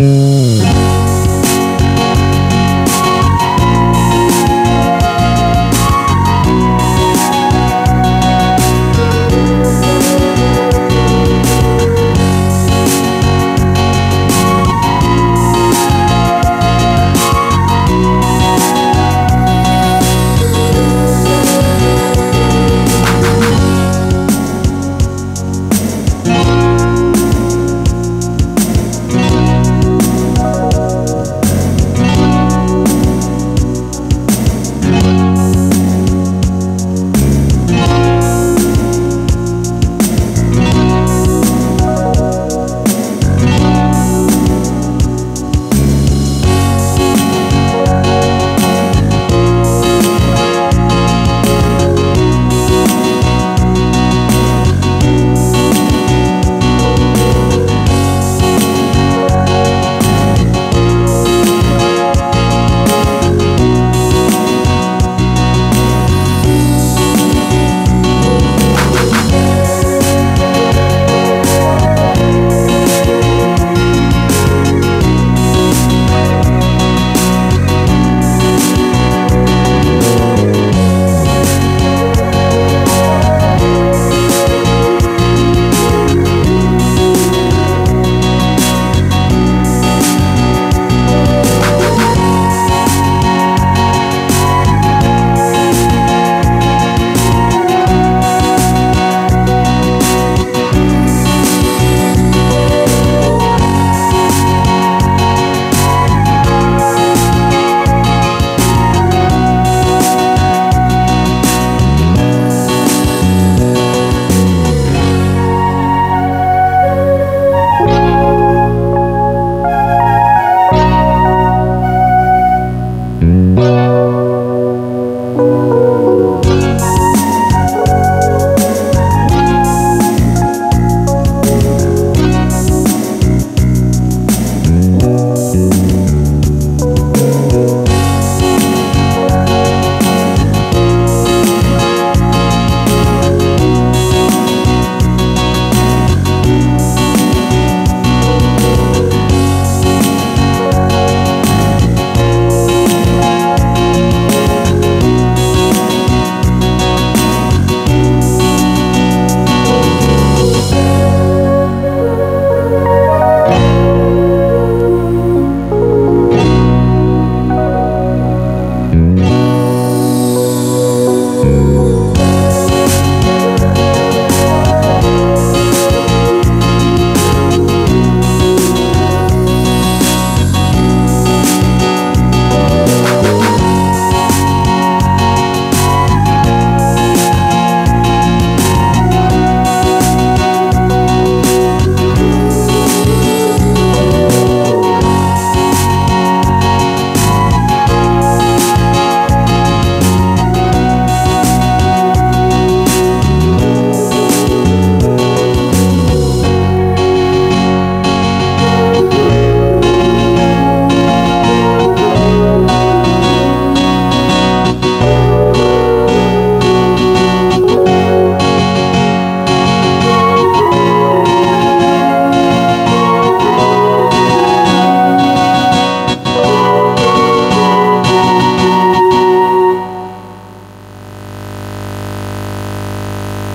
Música